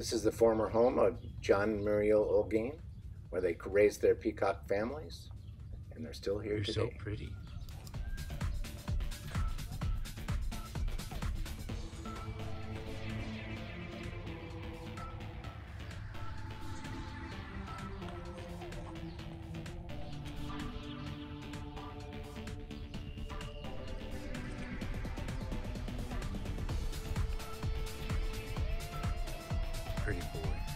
This is the former home of John and Muriel Olguin, where they raised their peacock families, and they're still here You're so today. pretty. pretty boy.